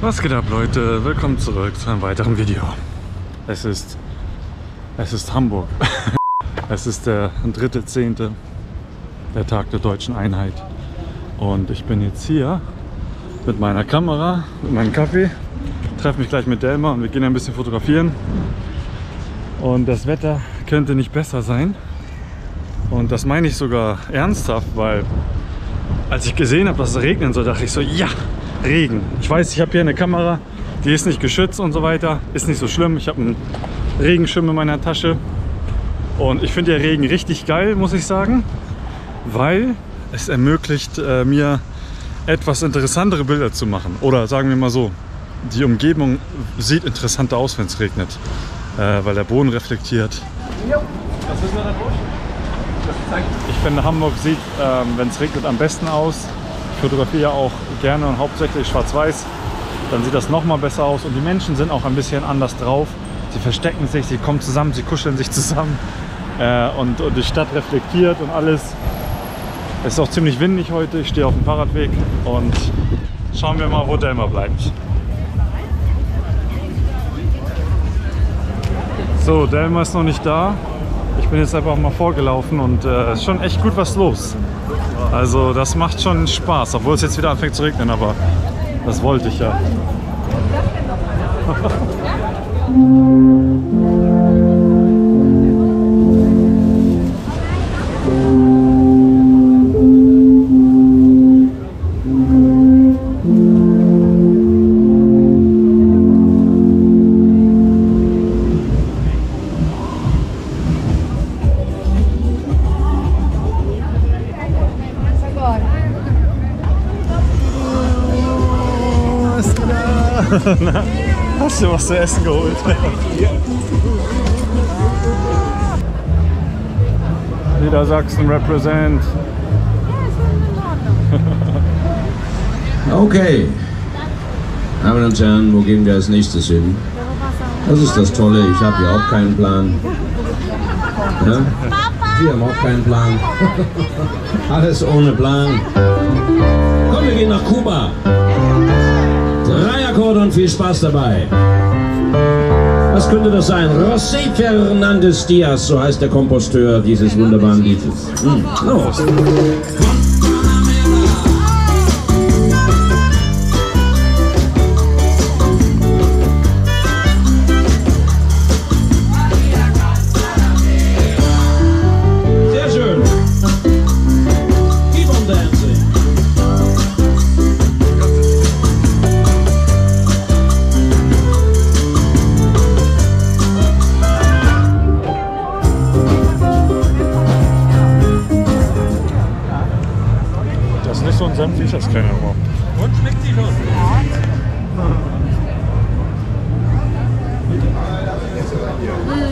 Was geht ab, Leute? Willkommen zurück zu einem weiteren Video. Es ist, es ist Hamburg. es ist der 3.10., der Tag der deutschen Einheit. Und ich bin jetzt hier mit meiner Kamera, mit meinem Kaffee, treffe mich gleich mit Delma und wir gehen ein bisschen fotografieren. Und das Wetter könnte nicht besser sein. Und das meine ich sogar ernsthaft, weil als ich gesehen habe, dass es regnen soll, dachte ich so, ja, Regen. Ich weiß, ich habe hier eine Kamera, die ist nicht geschützt und so weiter. Ist nicht so schlimm. Ich habe einen Regenschirm in meiner Tasche. Und ich finde der Regen richtig geil, muss ich sagen, weil es ermöglicht äh, mir etwas interessantere Bilder zu machen. Oder sagen wir mal so, die Umgebung sieht interessanter aus, wenn es regnet, äh, weil der Boden reflektiert. Ich finde, Hamburg sieht, ähm, wenn es regnet, am besten aus. Ich fotografiere auch gerne und hauptsächlich schwarz-weiß. Dann sieht das noch mal besser aus und die Menschen sind auch ein bisschen anders drauf. Sie verstecken sich, sie kommen zusammen, sie kuscheln sich zusammen äh, und, und die Stadt reflektiert und alles. Es ist auch ziemlich windig heute. Ich stehe auf dem Fahrradweg und schauen wir mal, wo Delma bleibt. So, Delma ist noch nicht da. Ich bin jetzt einfach mal vorgelaufen und äh, es ist schon echt gut was los. Also das macht schon Spaß, obwohl es jetzt wieder anfängt zu regnen, aber das wollte ich ja. Hast du was zu essen geholt? Niedersachsen represent. Okay. Damen und Herren, wo gehen wir als nächstes hin? Das ist das Tolle, ich habe hier auch keinen Plan. Ja? Sie haben auch keinen Plan. Alles ohne Plan. Komm, wir gehen nach Kuba. Akkorde und viel Spaß dabei. Was könnte das sein? José Fernandez Diaz, so heißt der Komposteur dieses wunderbaren Liedes. Hm. Oh. Das ist nicht so ein Senf, wie ich das kenne. Aber. Und schmeckt sie schon?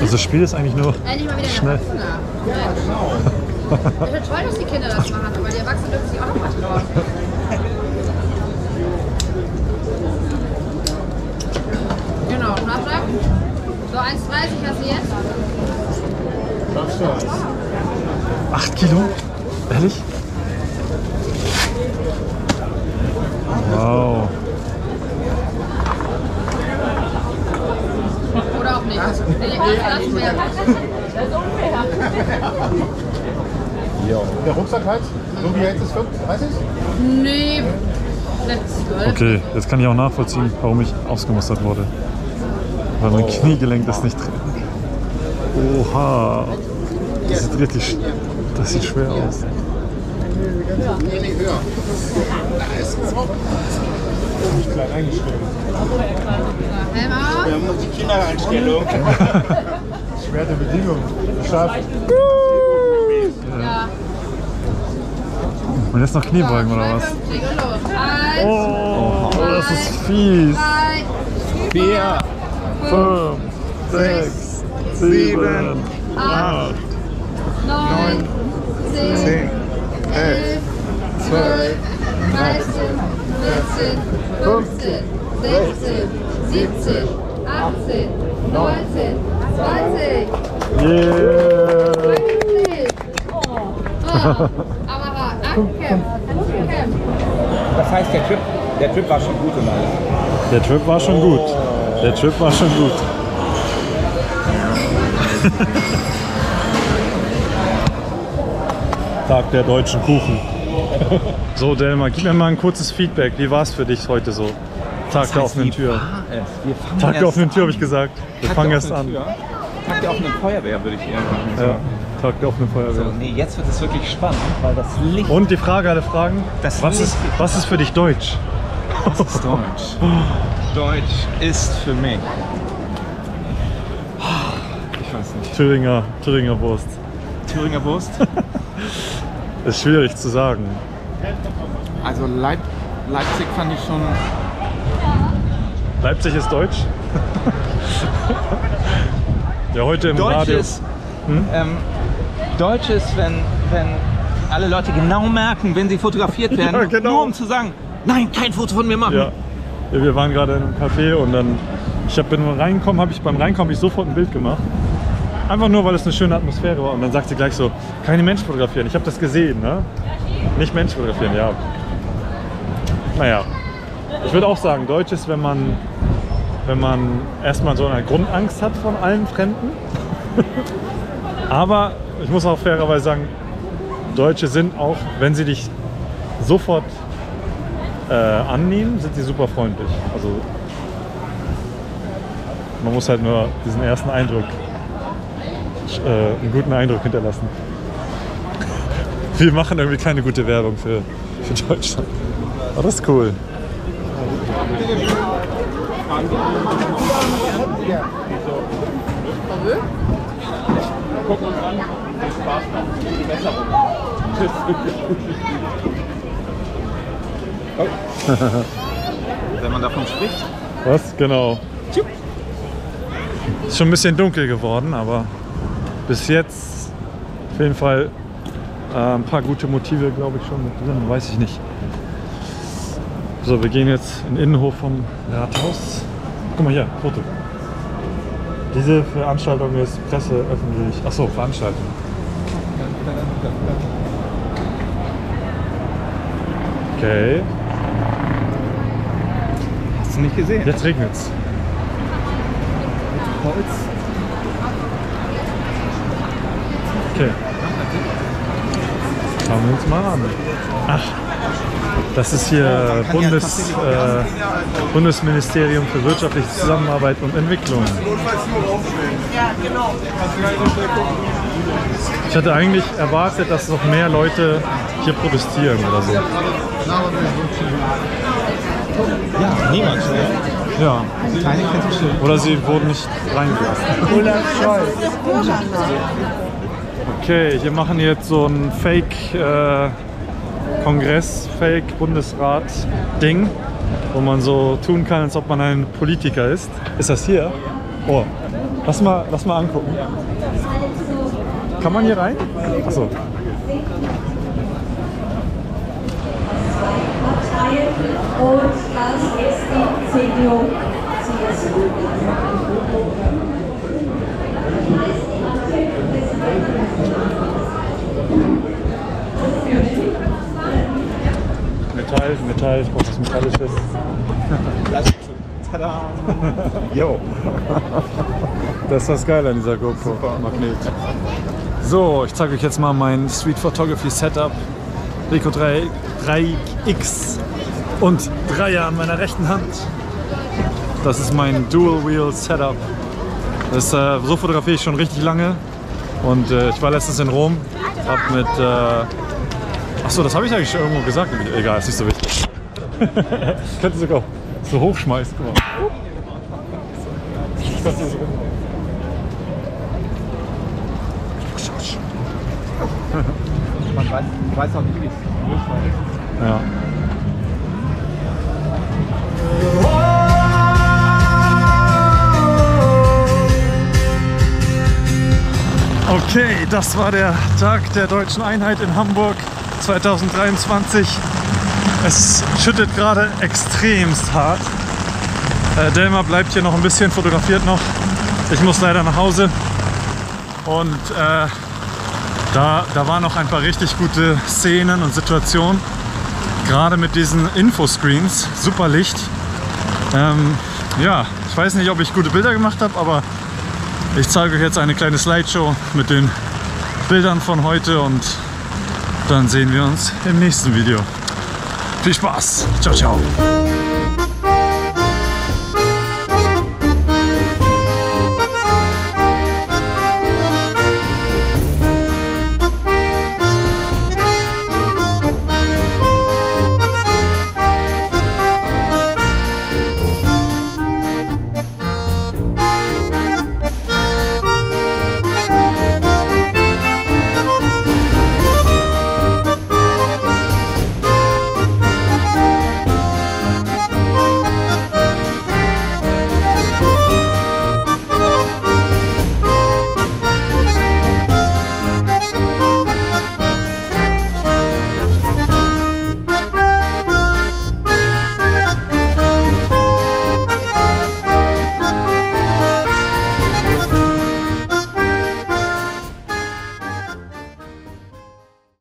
Also das Spiel ist eigentlich nur Endlich mal wieder Schnell. Erwachsener. Ja. Ich finde toll, dass die Kinder das machen, aber die Erwachsenen dürfen sich auch noch mal trauen. Genau, Nachschlag. So 1,30 hast du jetzt. 8 Kilo? Ehrlich? Wow. Oder auch wir. Der Rucksack halt, so wie er jetzt ist, 35? Nee. Okay, jetzt kann ich auch nachvollziehen, warum ich ausgemustert wurde. Weil mein Kniegelenk das nicht drin. Oha. Das sieht richtig. Das sieht schwer aus. Nee, nee, höher. Da ist es. Nicht klein eingestellt. Wir haben noch die Kindereinstellung. Schwere Bedingung. Geschafft. Ja. Und jetzt noch Kniebeugen oder was? 52 und los. Eins, Oh, das ist fies. drei, Vier, Fünf, sechs, sieben, acht. neun, zehn, zehn, elf, zwölf, dreizehn, vierzehn, fünfzehn, sechzehn, siebzehn, achtzehn, neunzehn, zwanzig, Yeah. fünfzig. Oh, gekämpft. Das heißt, der Trip, der Trip war schon gut und alles. Der Trip war schon gut. Der Trip war schon gut. Tag der deutschen Kuchen. So, Delmar, gib mir mal ein kurzes Feedback. Wie war es für dich heute so? Tag der offenen Tür. Tag der offenen Tür, habe ich gesagt. Wir Tag fangen der erst an. offenen Tür. Tag der offenen Feuerwehr, würde ich eher sagen. Ja, Tag der offenen So, Feuerwehr. nee, jetzt wird es wirklich spannend, weil das Licht Und die Frage aller Fragen, Das was ist, was ist für dich Deutsch? ist Deutsch. Deutsch ist für mich. Ich weiß nicht. Thüringer, Thüringer Wurst. Thüringer Wurst? Ist schwierig zu sagen. Also Leip Leipzig fand ich schon. Leipzig ist Deutsch. ja, heute im Deutsch Radio. ist, ähm, Deutsch ist, wenn, wenn alle Leute genau merken, wenn sie fotografiert werden, Ja, genau. nur um zu sagen, nein, kein Foto von mir machen. Ja. ja, wir waren gerade in einem Café und dann, ich hab, bin reinkommen, habe ich beim Reinkommen ich sofort ein Bild gemacht. Einfach nur, weil es eine schöne Atmosphäre war. Und dann sagt sie gleich so, keine Mensch fotografieren. Ich habe das gesehen, ne? Nicht Mensch fotografieren, ja. Naja, ich würde auch sagen, Deutsch ist, wenn man, wenn man erstmal so eine Grundangst hat von allen Fremden. Aber ich muss auch fairerweise sagen, Deutsche sind auch, wenn sie dich sofort äh, annehmen, sind sie super freundlich. Also man muss halt nur diesen ersten Eindruck, äh, einen guten Eindruck hinterlassen. Wir machen irgendwie keine gute Werbung für, für Deutschland. Aber das ist cool. Wenn man davon spricht. Was? Genau. Ist schon ein bisschen dunkel geworden, aber bis jetzt auf jeden Fall äh, ein paar gute Motive, glaube ich, schon mit drin. Weiß ich nicht. So, wir gehen jetzt in den Innenhof vom Rathaus. Guck mal hier, Foto. Diese Veranstaltung ist Presse öffentlich. Achso, Veranstaltung. Okay, Hast du nicht gesehen? jetzt regnet's. Okay. Schauen wir uns mal an. Ach, das ist hier Bundes, äh, Bundesministerium für wirtschaftliche Zusammenarbeit und Entwicklung. Ich hatte eigentlich erwartet, dass noch mehr Leute hier protestieren oder so. Ja, niemand. Ja, oder sie wurden nicht reingelassen. Okay, hier machen jetzt so ein Fake-Kongress, Fake-Bundesrat-Ding, wo man so tun kann, als ob man ein Politiker ist. Ist das hier? Oh, lass mal, lass mal angucken. Kann man hier rein? Achso. und das ist die CDU, CSU. Metall, Metall, ich brauche was Metallisches. Tada! Jo. Das ist das Geile an dieser GoPro Magnet. So, ich zeige euch jetzt mal mein Street Photography Setup. Rico 3, 3X und Dreier an meiner rechten Hand. Das ist mein Dual Wheel Setup. Das, äh, so fotografiere ich schon richtig lange. Und äh, ich war letztens in Rom, hab mit. Äh, achso, das habe ich eigentlich schon irgendwo gesagt. Egal, ist nicht so wichtig. ich könnte sogar so hochschmeißen. Guck mal. Ich so Man weiß, weiß auch nicht, wie es Ja. Okay, das war der Tag der deutschen Einheit in Hamburg 2023. Es schüttet gerade extremst hart. Äh, Delmar bleibt hier noch ein bisschen, fotografiert noch. Ich muss leider nach Hause. Und äh, da, da waren noch ein paar richtig gute Szenen und Situationen. Gerade mit diesen Infoscreens, super Licht. Ähm, ja, ich weiß nicht, ob ich gute Bilder gemacht habe, aber ich zeige euch jetzt eine kleine Slideshow mit den Bildern von heute und dann sehen wir uns im nächsten Video. Viel Spaß. Ciao, ciao.